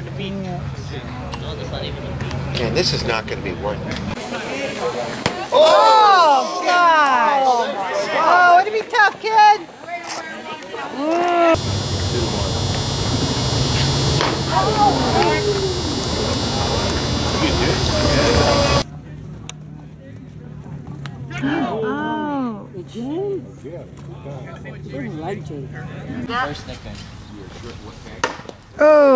considered a beat. No, that's not even a beat. Man, this is not going to be worth it. Oh, gosh. Oh, it'd be tough, kid. Oh. Oh,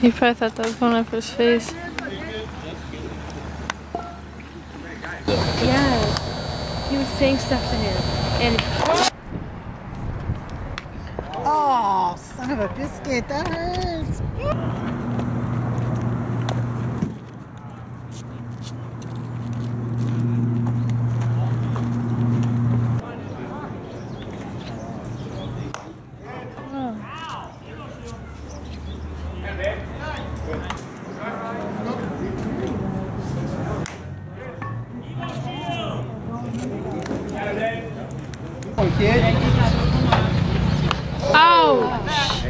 He probably thought that was going up his face. Yeah. He was saying stuff to him. And Oh, son of a biscuit. That hurts. Ouch!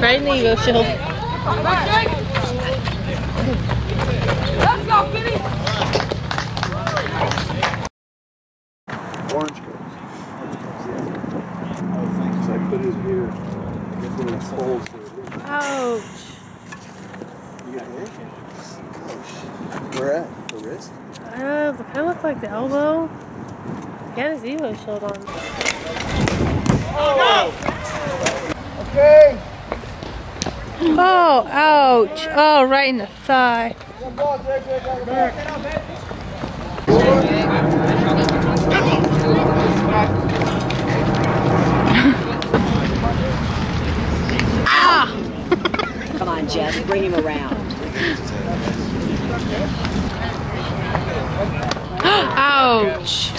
Right in the EvoShield. Orange coats. Oh, thanks. I put it here. I guess when it's cold. Ouch! You got hit? Oh, Where at? The wrist? Uh, it kind of looked like the elbow. He had his EvoShield on. Oh, no. Okay. Oh, ouch! Oh, right in the thigh. ah! Come on, Jess, bring him around. Ouch!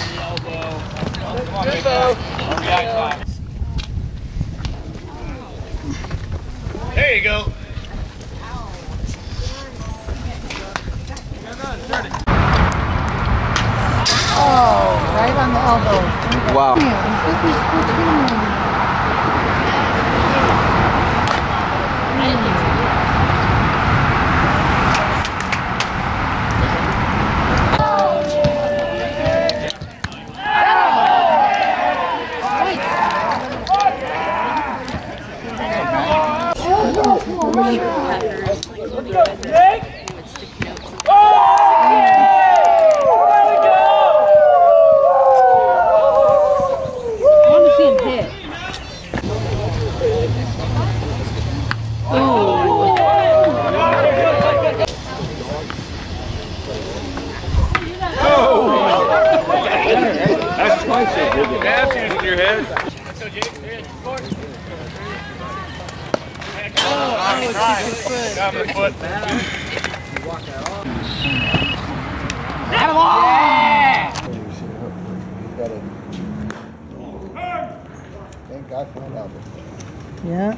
There you go. Oh, right on the elbow. Wow. That's Got the foot. Thank God for that album. Yeah.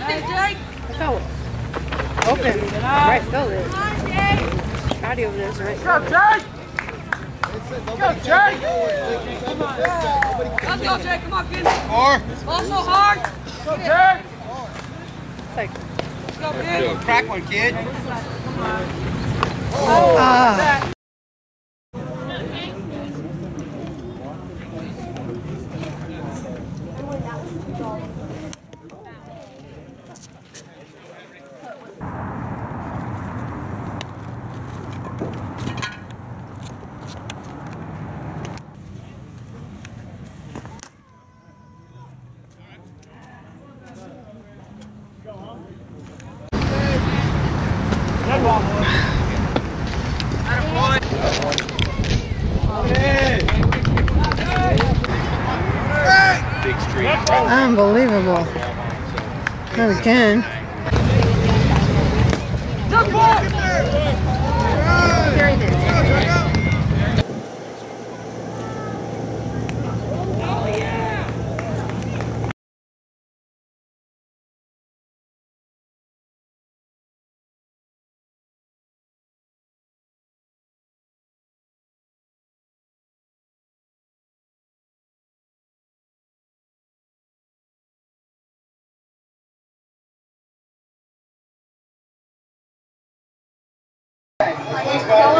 Got this, Jake. Open. Right, go there. Patty over there's right. Go, Jake! Go, Jake! Let's go, Jake. Come on, kid. Four. Also hard. Go, Jake. Like- Let's go, kid. Crack one, kid. Come Ah. Unbelievable. No, we can. Where's my God.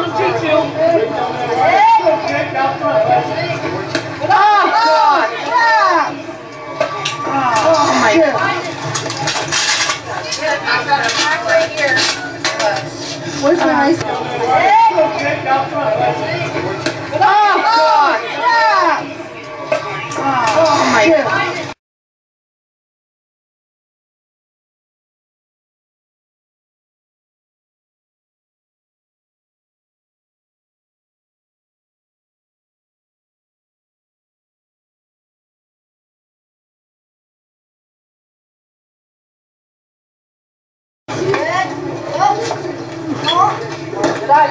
Go,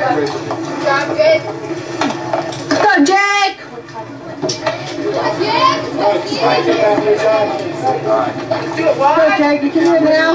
Jake! Go, Jake, you can do it now.